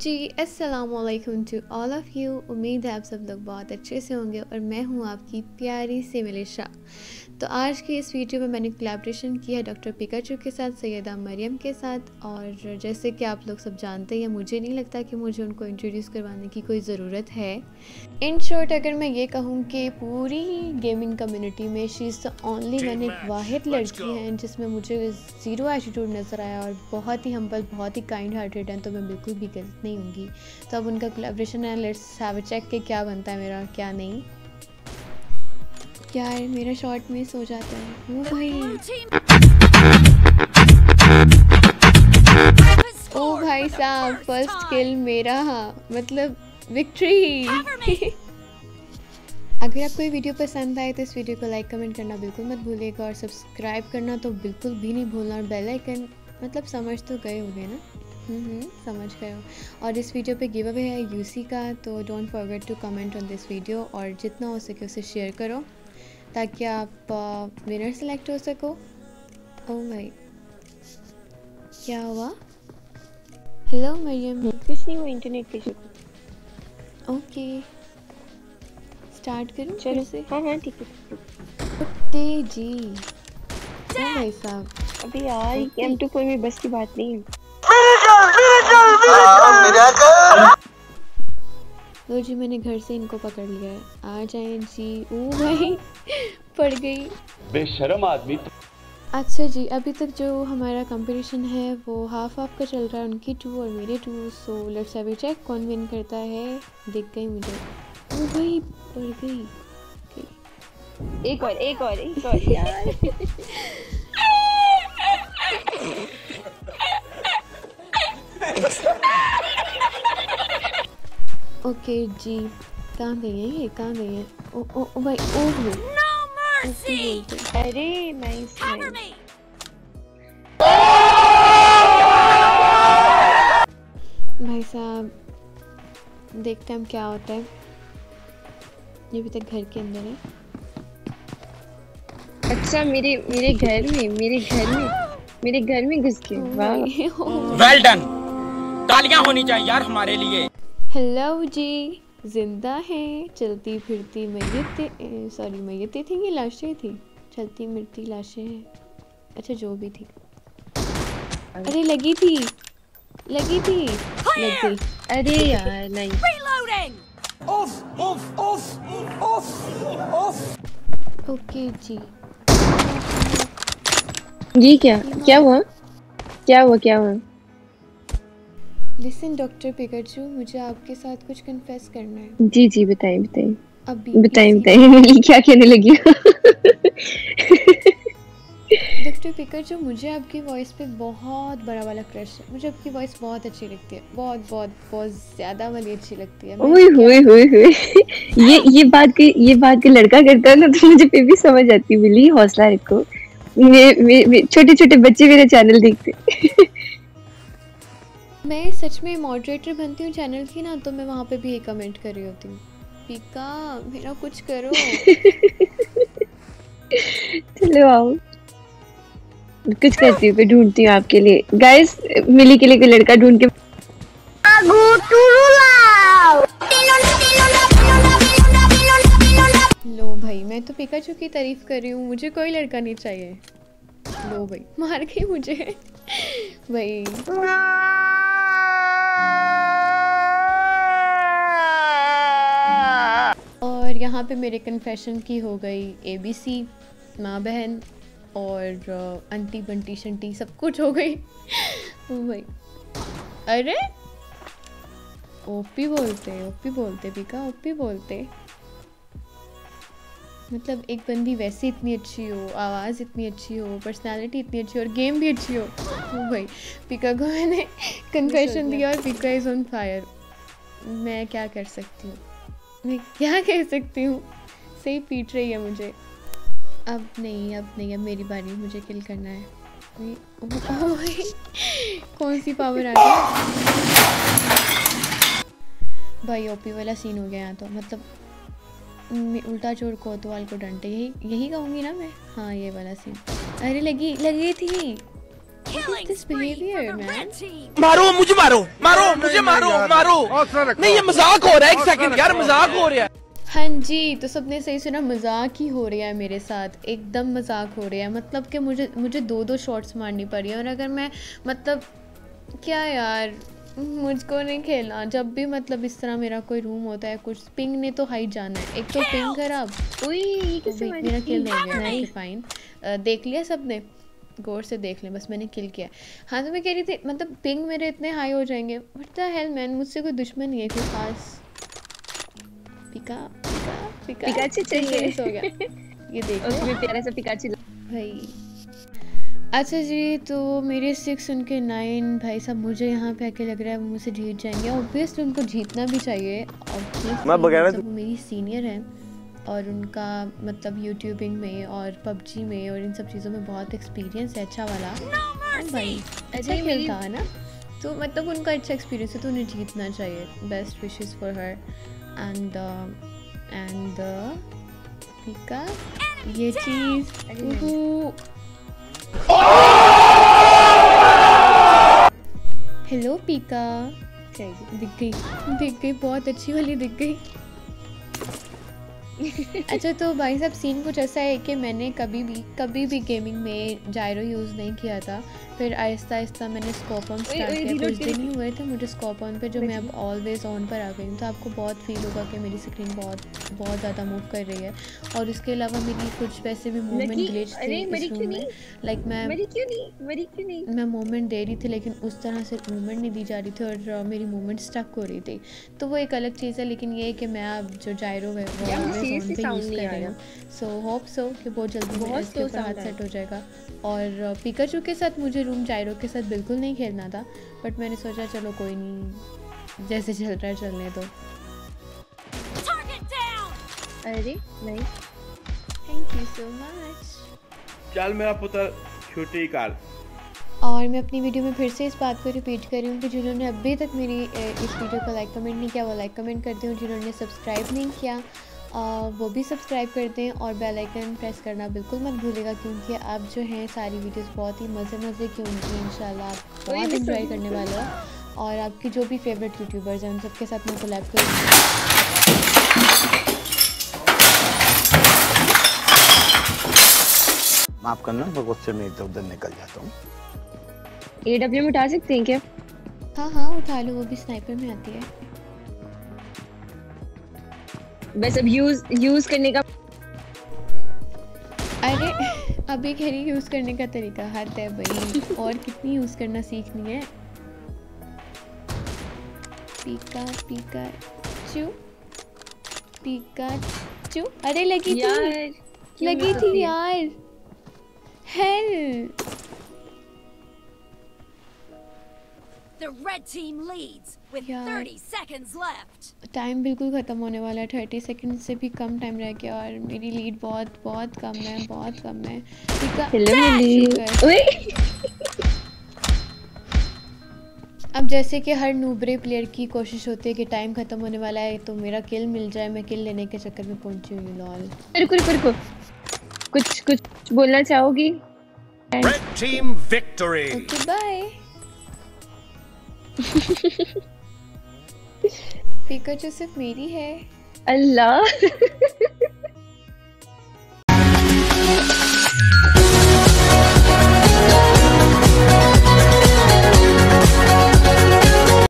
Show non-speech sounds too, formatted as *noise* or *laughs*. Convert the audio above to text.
जी अस्सलाम वालेकुम to all of you. उम्मीद है आप सब लोग बहुत अच्छे से होंगे और मैं हूँ आपकी प्यारी से मिलिशा। तो आज की इस वीडियो में मैंने कोलैबोरेशन किया है डॉक्टर पिकाचू के साथ सैदा मरियम के साथ। और जैसे कि आप लोग सब जानते हैं मुझे नहीं लगता कि मुझे उनको इंट्रोड्यूस करवाने की कोई ज़रूरत है। इन शॉर्ट अगर मैं ये कहूँ कि पूरी गेमिंग कम्युनिटी में she is the only one एक वाहिद लड़की है जिसमें मुझे ज़ीरो एटीट्यूड नज़र आया और बहुत ही हम्बल बहुत ही काइंड हार्टेड हैं तो मैं बिल्कुल भी गलत नहीं होंगी। तो अब उनका कोलेब्रेशन है लेट्स हैव अ चेक के क्या बनता है मेरा क्या नहीं। यार मेरा शॉट मिस हो जाता है। वो भाई। ओ भाई साहब फ़र्स्ट किल मेरा। मतलब विक्ट्री *laughs* अगर आपको ये वीडियो पसंद आए तो इस वीडियो को लाइक कमेंट करना बिल्कुल मत भूलिएगा और सब्सक्राइब करना तो बिल्कुल भी नहीं भूलना और बेल आइकन मतलब समझ तो गए होंगे ना। समझ गए हो। और इस वीडियो पे गिव अवे है यूसी का तो don't forget to comment on this video और जितना हो सके उसे शेयर करो ताकि आप विनर सेलेक्ट हो सको। ओ भाई क्या हुआ? हेलो मरियम कुछ नहीं हुआ इंटरनेट पे ओके स्टार्ट करूँ चलो। से। हाँ हाँ ठीक है। जी। ओ भाई साहब। अभी यार एम टू फोर में बस की बात नहीं है। लो जी मैंने घर से इनको पकड़ लिया है आ जाए जी ओ भाई पड़ गई बेशरम आदमी अच्छा जी अभी तक जो हमारा कंपटीशन है वो हाफ़ हाफ़ का चल रहा है उनकी टू और मेरे two so let's have check कौन विन करता है दिख गई मुझे ओ भाई पड़ गई एक और एक और एक और यार ओके जी कहाँ गई है ये कहाँ गई है ओ ओ ओ भाई ओ भाई अरे नाइस भाई साहब देखते हैं हम क्या होता है ये अभी तक घर के अंदर है अच्छा मेरे मेरे घर में मेरे घर में मेरे घर में घुस के वाह वेल डन तालियाँ होनी चाहिए यार हमारे लिए। हेलो जी ज़िंदा है चलती फिरती मैयतें सॉरी मैयतें थी ये लाशें थी? चलती मिलती लाशें हैं। अच्छा जो भी थी। अरे लगी थी। लगी थी। लग गई। अरे यार नाइस ओके जी। ये क्या? क्या हुआ? क्या हुआ क्या हुआ? लिसन डॉक्टर पिकाचू मुझे आपके साथ कुछ कन्फेस करना है। जी जी बताइए बताइए अभी बताइए बताइए *laughs* क्या कहने लगी डॉक्टर पिकाचू मुझे आपकी वॉइस पे बहुत बड़ा वाला क्रश है। मुझे आपकी वॉइस बहुत अच्छी लगती है। बहुत बहुत बहुत ज़्यादा वाली अच्छी लगती है। ओए होए होए होए ये ये बात के ये बात के लड़का करता है ना तो मुझे फिर भी समझ आती है मिली हौसला रखो। मे छोटे छोटे बच्चे मेरा चैनल देखते मैं सच में मॉडरेटर बनती हूँ चैनल की ना तो मैं वहाँ पे भी ये कमेंट कर रही होती हूँ। पीका मेरा कुछ करो। चलो आओ। कुछ करती हूँ ढूंढती हूँ आपके लिए। गाइस मिली के लिए कोई लड़का ढूंढ के लो भाई मैं तो पिकाचू की तारीफ़ कर रही हूँ मुझे कोई लड़का नहीं चाहिए। लो भाई। मार गई मुझे। भाई। और यहाँ पे मेरे कन्फेशन की हो गई ए बी माँ बहन और अंटी बंटी शंटी सब कुछ हो गई। भाई। अरे! ओपी बोलते ओपी बोलते पिका ओपी बोलते। मतलब एक बंदी वैसे इतनी अच्छी हो आवाज़ इतनी अच्छी हो पर्सनालिटी इतनी अच्छी हो और गेम भी अच्छी हो। ओ भाई पिका को मैंने *laughs* कन्फेशन दिया और पिका इज़ ऑन फायर मैं क्या कर सकती हूँ? मैं क्या *laughs* कह सकती हूँ? सही पीट रही है मुझे। अब नहीं अब नहीं अब मेरी बारी मुझे किल करना है। कौन सी पावर आ गई? भाई ओपी वाला सीन हो गया यहाँ तो मतलब उल्टा चोर कोतवाल को डंटे। यही यही कहूँगी ना मैं? हाँ ये वाला सीन अरे लगी लगी थी. मारो मुझे मारो मारो मुझे मारो मारो। नहीं ये मज़ाक हो रहा है एक सेकंड यार मज़ाक हो रहा है। हाँ जी तो सबने सही सुना मज़ाक ही हो रहा है मेरे साथ। एकदम मज़ाक हो रहा है। मतलब कि मुझे मुझे दो दो शॉट्स मारनी पड़ी है और अगर मैं मतलब क्या यार मुझको नहीं खेलना। जब भी मतलब इस तरह मेरा कोई रूम होता है कुछ पिंग ने तो हाई जाना है। एक तो पिंग खराब। मारी थी? नहीं गया। नहीं। फाइन देख लिया सबने। गौर से देख लें बस मैंने किल किया। हाँ तो मैं कह रही थी मतलब पिंग मेरे इतने हाई हो जाएँगे। व्हाट द हेल मैन मुझसे कोई दुश्मन नहीं है कोई खास। पिका पिका पिका। पिकाचू चाहिए। फिनिश हो गया। ये देखो *laughs* प्यारा सा पिकाचू भाई। अच्छा जी तो मेरे सिक्स उनके नाइन भाई साहब मुझे यहाँ पे आके लग रहा है वो मुझसे जीत जाएँगे। ऑब्वियसली उनको जीतना भी चाहिए obviously, मैं बगैर- वो मेरी सीनियर है और उनका मतलब यूट्यूबिंग में और पबजी में और इन सब चीज़ों में बहुत एक्सपीरियंस है अच्छा वाला। और भाई अच्छा ही मिलता है ना? तो मतलब उनका अच्छा एक्सपीरियंस है तो उन्हें जीतना चाहिए। Best wishes for her and and पीका ये चीज़। हेलो पीका दिख गई। दिख गई बहुत अच्छी वाली दिख गई। *laughs* अच्छा तो भाई साहब सीन कुछ ऐसा है कि मैंने कभी भी कभी भी गेमिंग में जायरो यूज़ नहीं किया था। फिर आहिस्ता आहिस्ता मैंने स्कोप ऑन स्टार्ट किया। कुछ दिन ही हुए थे मुझे स्कोप ऑन पे जो मैं अब ऑलवेज ऑन पर आ गई हूँ। तो आपको बहुत फील होगा कि मेरी स्क्रीन बहुत बहुत ज़्यादा मूव कर रही है। और इसके अलावा मेरी कुछ वैसे भी मूवमेंट ग्लिच थी इस रूम में। लाइक मैं मैं मूवमेंट दे रही थी लेकिन उस तरह से मूवमेंट नहीं दी जा रही थी और मेरी मूवमेंट स्टक हो रही थी। तो वो एक अलग चीज़ है लेकिन ये है कि मैं अब जो जायरो है वो seriously पे यूज़ कर हूँ सो होप सो कि बहुत जल्दी बहुत इसके ऊपर हाथ सेट हो। जाएगा। और पिकाचू के साथ मुझे रूम जायरो के साथ बिल्कुल नहीं खेलना था बट मैंने सोचा चलो कोई नहीं जैसे चल रहा है चलने दो। अरे नहीं। थैंक यू सो मच चल मेरा पुत्र छुट्टी कर। और मैं अपनी वीडियो में फिर से इस बात को रिपीट कर रही हूँ कि जिन्होंने अभी तक मेरी इस वीडियो को लाइक कमेंट नहीं किया वो लाइक कमेंट करते हैं जिन्होंने सब्सक्राइब नहीं किया वो भी सब्सक्राइब कर दें और बेल आइकन प्रेस करना बिल्कुल मत भूलिएगा क्योंकि आप जो हैं सारी वीडियोस बहुत ही मज़े मज़े की होंगी इन आप बहुत इन्जॉय करने वाले हो। और आपकी जो भी फेवरेट यूट्यूबर्स हैं उन सबके साथ मैं कोलैब करूँगी माफ़ करना मैं गुस्से में इधर उधर निकल जाता हूँ। ए डब्ल्यू उठा सकते हैं क्या? हाँ हाँ उठा लो वो भी स्नाइपर में आती है। बस अब यूज़ यूज़ करने का अरे अभी कह रही यूज़ करने का तरीका हद है भाई। *laughs* और कितनी यूज़ करना सीखनी है? पीका पीका चू। पीका चू। अरे लगी थी। यार लगी थी? यार। Hell. The red team leads with Yeah. 30 seconds left. Time बिल्कुल ख़त्म होने वाला है। थर्टी सेकंड से भी कम टाइम रह गया और मेरी लीड बहुत बहुत कम है बहुत कम है। *laughs* अब जैसे कि हर नूबरे प्लेयर की कोशिश होती है कि टाइम ख़त्म होने वाला है तो मेरा किल मिल जाए। मैं किल लेने के चक्कर में पहुँची हुई लॉल रुको रुको रुको। कुछ कुछ बोलना चाहोगी? Red team victory. Okay bye *laughs* Pikachu सिर्फ़ मेरी है। अल्लाह।